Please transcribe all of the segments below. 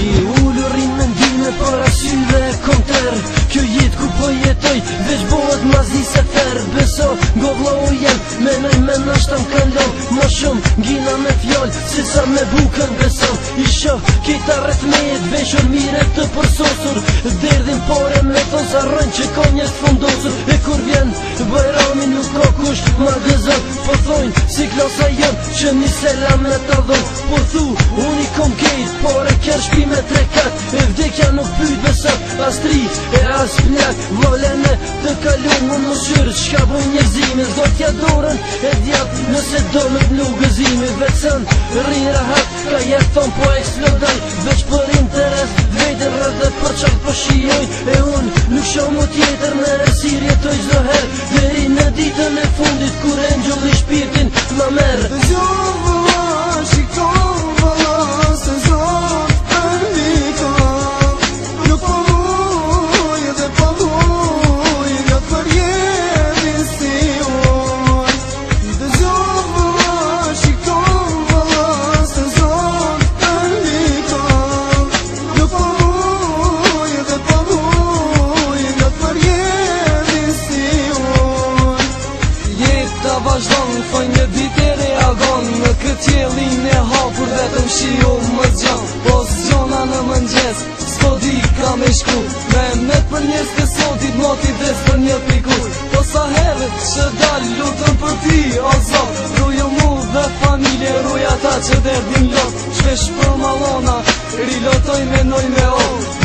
I ullurin me ndime për ashtu dhe kom Kjo jetë ku po jetoj, veç bohet ma zdi se fer Beso, go u jenë, me nëj me nështë të më këndo Ma shumë, gina me fjallë, se sa me bukën beso I shë, kita rët me jetë, mire të përsosur Derdin pore me thonë sa rënë që ka njështë fundosur E kur vjenë, bëjra u minu kokush, ma gëndo ciklo sa jëm që një selam me të dhëm Po thu, unë i kom kejt, por e kërë shpi me tre kat E vdekja nuk pyjt besat, as tri e as pëllak Vole të kalu më më shyrë, qka bu njëzime Zdo tja dorën e djatë, nëse do me blu gëzime Vecën, rrin rahat, ka ton po eksplodaj Veç për interes, dvejtë rrët dhe për qatë për po shijoj E unë, nuk shumë t'i vazhdon Foj një dit e reagon Në këtë jelin e hapur dhe shio më gjon Po së gjona në mëngjes Sko di ka me shku Me met për njës të sotit Motit dhe së për një Po sa herë që dal lutën për ti o zot Rujë mu dhe familje Rujë ata që derdin lot Shvesh për malona Rilotoj noj me o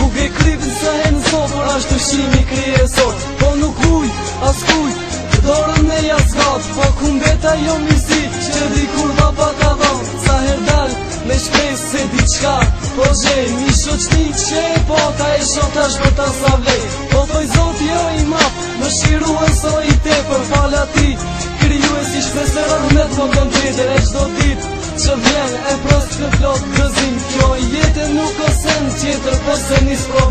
me jasgat Po kumbeta jo misi, Që di kur dha pa ka dham Sa her dal me shpes se di qka Po gjej mi shoqti që e po Ta e shota shbëta sa vlej Po toj zot jo i ma Më shiru e so i te për fala ti Kriju e si shpese rëhmet Po të ndrejde e shdo dit Që vjen e prost këtë flot këzim Kjo jetë nuk o sen tjetër Po se nis pro